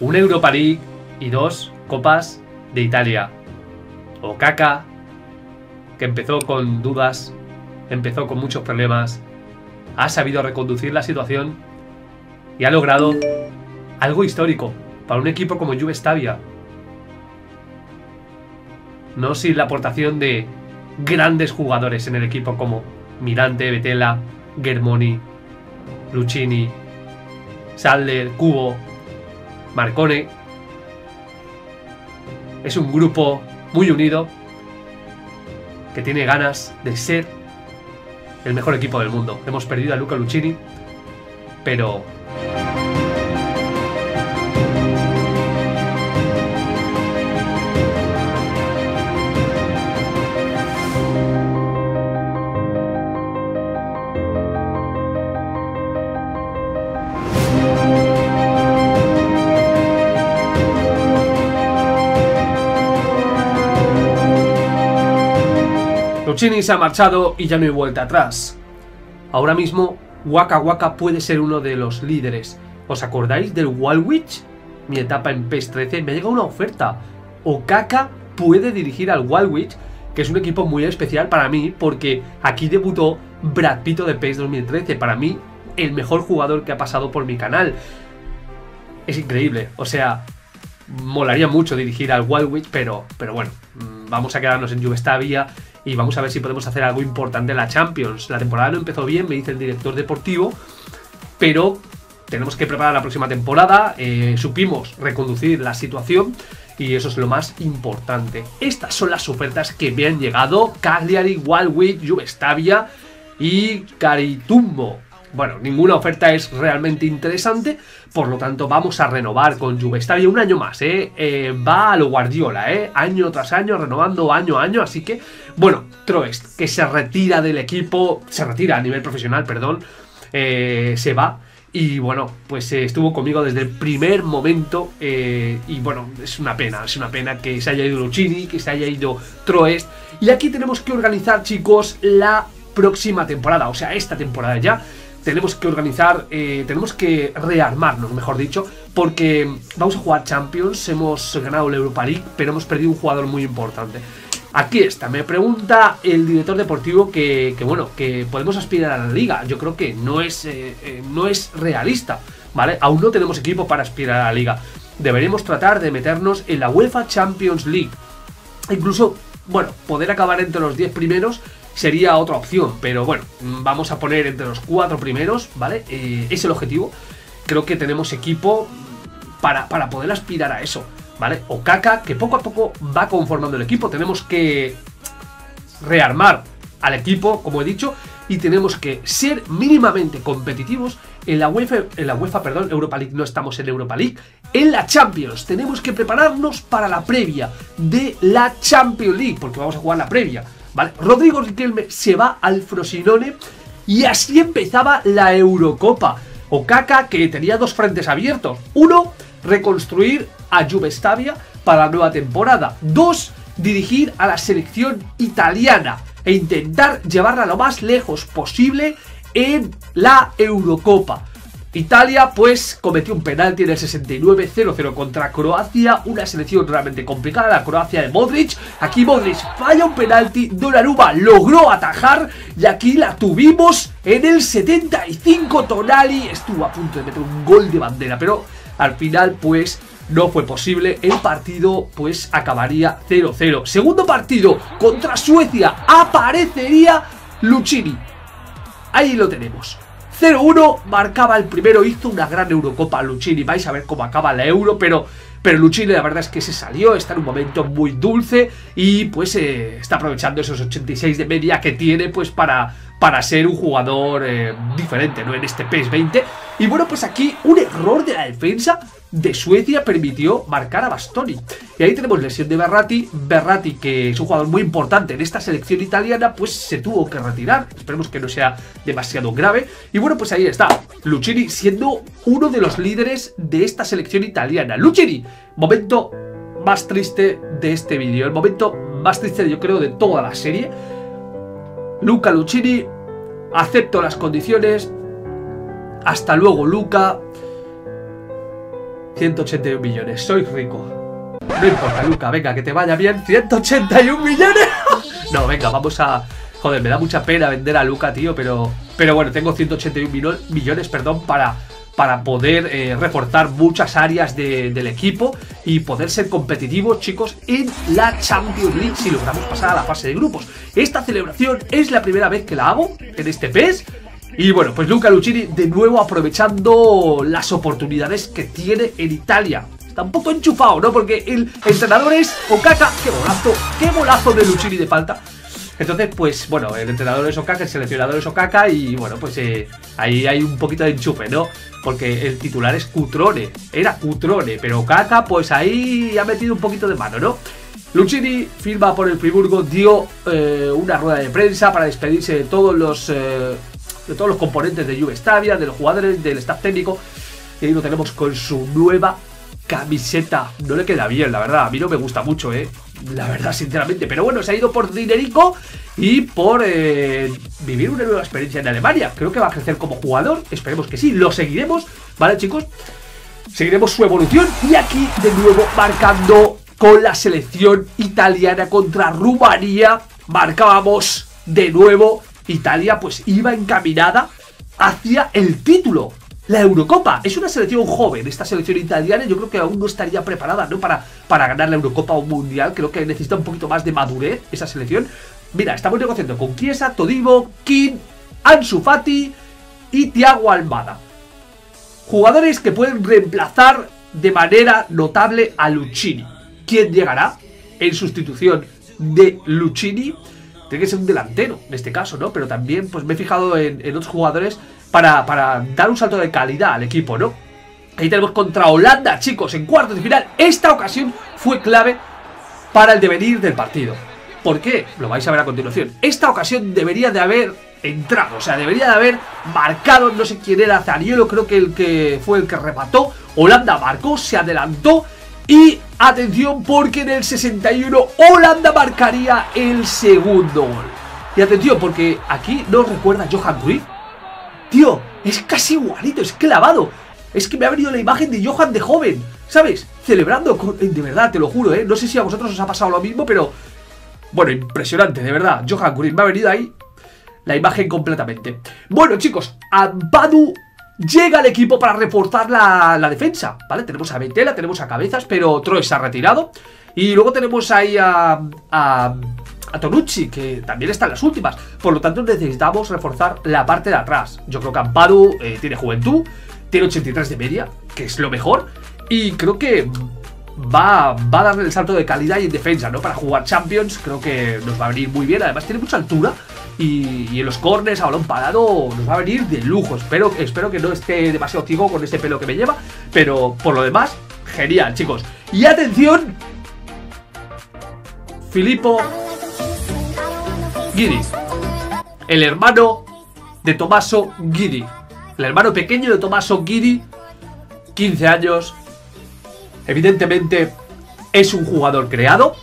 una Europa League y dos Copas de Italia. Okaka, que empezó con dudas, empezó con muchos problemas, ha sabido reconducir la situación y ha logrado algo histórico para un equipo como Juve Stabia. No sin la aportación de grandes jugadores en el equipo como Mirante, Betela, Germoni, Lucchini, Salder, Cubo, Marcone. Es un grupo muy unido que tiene ganas de ser el mejor equipo del mundo. Hemos perdido a Luca Lucchini, pero Lucchini se ha marchado y ya no hay vuelta atrás. Ahora mismo, Waka Waka puede ser uno de los líderes. ¿Os acordáis del Walwich? Mi etapa en PES 13 me llega una oferta. Okaka puede dirigir al Walwich, que es un equipo muy especial para mí porque aquí debutó Brad Pitt de PES 2013. Para mí, el mejor jugador que ha pasado por mi canal. Es increíble. O sea, molaría mucho dirigir al Walwich, pero, pero bueno, mm, vamos a quedarnos en Juvestavia y vamos a ver si podemos hacer algo importante en la Champions. La temporada no empezó bien, me dice el director deportivo, pero tenemos que preparar la próxima temporada, eh, supimos reconducir la situación y eso es lo más importante. Estas son las ofertas que me han llegado, Cagliari, Walwich, Juvestavia y Caritumbo. Bueno, ninguna oferta es realmente interesante, por lo tanto vamos a renovar con Juvestavia un año más, ¿eh? ¿eh? Va a lo Guardiola, ¿eh? Año tras año, renovando año a año, así que, bueno, Troest, que se retira del equipo, se retira a nivel profesional, perdón, eh, se va. Y bueno, pues eh, estuvo conmigo desde el primer momento. y bueno, es una pena, es una pena que se haya ido Lucini, que se haya ido Troest. Y aquí tenemos que organizar, chicos, la próxima temporada, o sea, esta temporada ya tenemos que organizar, eh, tenemos que rearmarnos, mejor dicho, porque vamos a jugar Champions, hemos ganado la Europa League, pero hemos perdido un jugador muy importante. Aquí está, me pregunta el director deportivo que, bueno, que podemos aspirar a la liga. Yo creo que no es, eh, eh, no es realista, ¿vale? Aún no tenemos equipo para aspirar a la liga. Deberíamos tratar de meternos en la UEFA Champions League. Incluso, bueno, poder acabar entre los 10 primeros sería otra opción. Pero bueno, vamos a poner entre los cuatro primeros, ¿vale? Eh, es el objetivo. Creo que tenemos equipo para, para poder aspirar a eso, ¿vale? Okaka, que poco a poco va conformando el equipo. Tenemos que rearmar al equipo, como he dicho, y tenemos que ser mínimamente competitivos en la UEFA, en la UEFA, perdón, Europa League, no estamos en Europa League, en la Champions. Tenemos que prepararnos para la previa de la Champions League, porque vamos a jugar la previa. Rodrigo Riquelme se va al Frosinone y así empezaba la Eurocopa. Okaka que tenía dos frentes abiertos. Uno, reconstruir a Juvestavia para la nueva temporada. Dos, dirigir a la selección italiana e intentar llevarla lo más lejos posible en la Eurocopa. Italia pues cometió un penalti en el 69-0-0 contra Croacia, una selección realmente complicada, la Croacia de Modric. Aquí Modric falla un penalti, Donnarumma logró atajar y aquí la tuvimos en el 75. Tonali estuvo a punto de meter un gol de bandera, pero al final pues no fue posible. El partido pues acabaría 0-0. Segundo partido contra Suecia aparecería Lucchini. Ahí lo tenemos. 0-1 marcaba el primero, hizo una gran Eurocopa Lucchini, vais a ver cómo acaba la Euro, pero, pero Lucchini la verdad es que se salió, está en un momento muy dulce y pues eh, está aprovechando esos 86 de media que tiene pues para, para ser un jugador eh, diferente, ¿no? En este PES 20. Y bueno, pues aquí un error de la defensa de Suecia permitió marcar a Bastoni. Y ahí tenemos lesión de Berratti. Berratti, que es un jugador muy importante en esta selección italiana, pues se tuvo que retirar. Esperemos que no sea demasiado grave. Y bueno, pues ahí está. Lucchini siendo uno de los líderes de esta selección italiana. Lucchini, momento más triste de este vídeo. El momento más triste, yo creo, de toda la serie. Luca Lucchini, acepto las condiciones. Hasta luego, Luca. 181 millones, soy rico. No importa, Luca, venga, que te vaya bien. ¡181 millones! no, venga, vamos a... Joder, me da mucha pena vender a Luca, tío, pero... Pero bueno, tengo 181 millones, perdón, para para poder eh, reforzar muchas áreas del equipo y poder ser competitivos, chicos, en la Champions League si logramos pasar a la fase de grupos. Esta celebración es la primera vez que la hago en este PES. Y bueno, pues Luca Lucini de nuevo aprovechando las oportunidades que tiene en Italia. Está un poco enchufado, ¿no? Porque el entrenador es Okaka. ¡Qué golazo! ¡Qué golazo de Lucini de falta! Entonces, pues bueno, el entrenador es Okaka, el seleccionador es Okaka y bueno, pues eh, ahí hay un poquito de enchufe, ¿no? Porque el titular es Cutrone, era Cutrone, pero Okaka pues ahí ha metido un poquito de mano, ¿no? Lucini firma por el Friburgo, dio eh, una rueda de prensa para despedirse de todos los eh, de todos los componentes de Juve Stadia, de los jugadores, del staff técnico. Y ahí lo tenemos con su nueva camiseta. No le queda bien, la verdad. A mí no me gusta mucho, ¿eh? La verdad, sinceramente. Pero bueno, se ha ido por dinerico y por eh, vivir una nueva experiencia en Alemania. Creo que va a crecer como jugador. Esperemos que sí. Lo seguiremos, ¿vale, chicos? Seguiremos su evolución. Y aquí, de nuevo, marcando con la selección italiana contra Rumanía. Marcábamos de nuevo. Italia, pues iba encaminada hacia el título la Eurocopa. Es una selección joven, esta selección italiana yo creo que aún no estaría preparada ¿no? para, para ganar la Eurocopa o un Mundial. Creo que necesita un poquito más de madurez esa selección. Mira, estamos negociando con Chiesa, Todivo, Kim, Ansu Fati y Thiago Almada. Jugadores que pueden reemplazar de manera notable a Lucchini. ¿Quién llegará en sustitución de Lucchini? Tiene que ser un delantero, en este caso, ¿no? Pero también, pues me he fijado en, otros jugadores para, dar un salto de calidad al equipo, ¿no? Ahí tenemos contra Holanda, chicos, en cuartos de final. Esta ocasión fue clave para el devenir del partido. ¿Por qué? Lo vais a ver a continuación. Esta ocasión debería de haber entrado, o sea, debería de haber marcado, no sé quién era, Zaniolo, creo que el que fue el que remató. Holanda marcó, se adelantó y atención porque en el 61 Holanda marcaría el segundo gol. Y atención porque aquí no recuerda Johan Cruyff Tío, es casi igualito, es clavado. Es que me ha venido la imagen de Johan de joven, ¿sabes? Celebrando, con... Eh, de verdad, te lo juro, ¿eh? No sé si a vosotros os ha pasado lo mismo, pero... Bueno, impresionante, de verdad. Johan Cruyff me ha venido ahí la imagen completamente. Bueno, chicos, Ampadu llega al equipo para reforzar la, defensa, ¿vale? Tenemos a Betela, tenemos a Cabezas, pero Troy se ha retirado. Y luego tenemos ahí a, a a Tonucci, que también está en las últimas. Por lo tanto, necesitamos reforzar la parte de atrás. Yo creo que Ampadu eh, tiene juventud, tiene 83 de media, que es lo mejor, y creo que va, va a darle el salto de calidad y en defensa, ¿no? Para jugar Champions, creo que nos va a venir muy bien. Además, tiene mucha altura. Y, en los corners a balón parado nos va a venir de lujo. Espero, espero que no esté demasiado ciego con este pelo que me lleva. Pero por lo demás, genial, chicos. Y atención, Filippo Guidi. El hermano de Tomaso Guidi. El hermano pequeño de Tomaso Guidi. 15 años. Evidentemente es un jugador creado.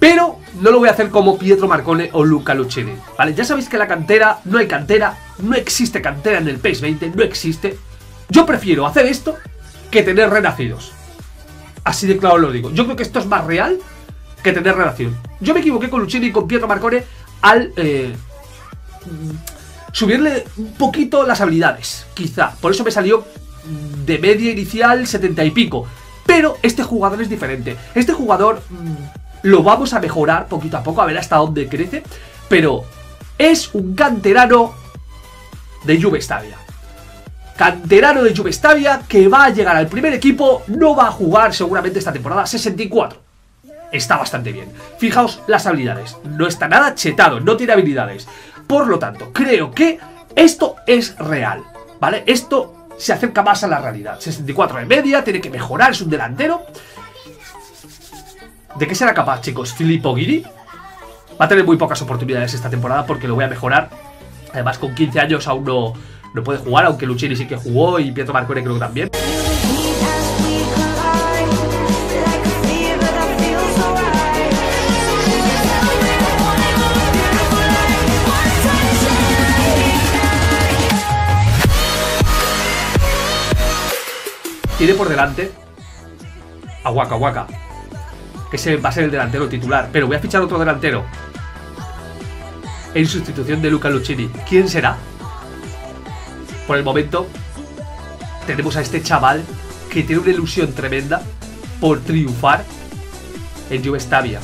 Pero no lo voy a hacer como Pietro Marcone o Luca Lucchini. ¿Vale? Ya sabéis que la cantera, no hay cantera, no existe cantera en el PES 20, no existe. Yo prefiero hacer esto que tener renacidos. Así de claro lo digo. Yo creo que esto es más real que tener relación. Yo me equivoqué con Lucchini y con Pietro Marcone al eh, subirle un poquito las habilidades, quizá. Por eso me salió de media inicial 70 y pico. Pero este jugador es diferente. Este jugador mm, lo vamos a mejorar poquito a poco, a ver hasta dónde crece. Pero es un canterano de Juve Canterano de Juve que va a llegar al primer equipo, no va a jugar seguramente esta temporada 64 está bastante bien. Fijaos las habilidades, no está nada chetado, no tiene habilidades. Por lo tanto, creo que esto es real, ¿vale? Esto se acerca más a la realidad. 64 de media, tiene que mejorar, es un delantero. ¿De qué será capaz, chicos? Filippo Guidi va a tener muy pocas oportunidades esta temporada porque lo voy a mejorar. Además, con 15 años aún no, no puede jugar, aunque Luchini sí que jugó y Pietro Marcone creo que también. Tiene por delante a Waka Waka. Que se va a ser el delantero titular. Pero voy a fichar otro delantero. En sustitución de Luca Lucchini. ¿Quién será? Por el momento, tenemos a este chaval que tiene una ilusión tremenda por triunfar en Juvestavia.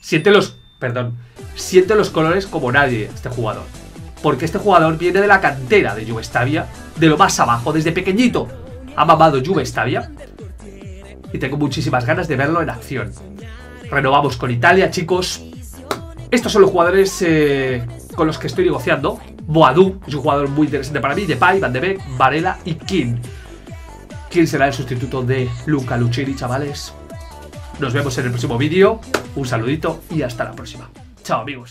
Siente los. Perdón. Siente los colores como nadie, este jugador. Porque este jugador viene de la cantera de Juvestavia, de lo más abajo, desde pequeñito. Ha mamado Juvestavia. Y tengo muchísimas ganas de verlo en acción. Renovamos con Italia, chicos. Estos son los jugadores eh, con los que estoy negociando. Boadu es un jugador muy interesante para mí. Depay, Van de Varela y King. ¿Quién será el sustituto de Luca Lucchini, chavales? Nos vemos en el próximo vídeo. Un saludito y hasta la próxima. Chao, amigos.